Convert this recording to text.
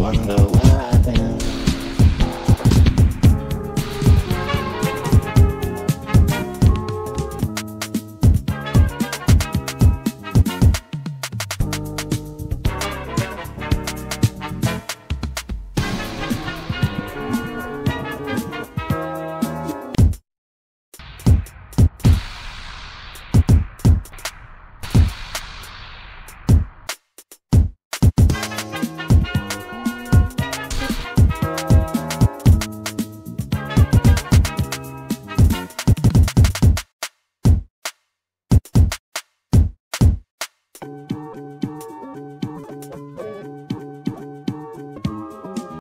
wanna you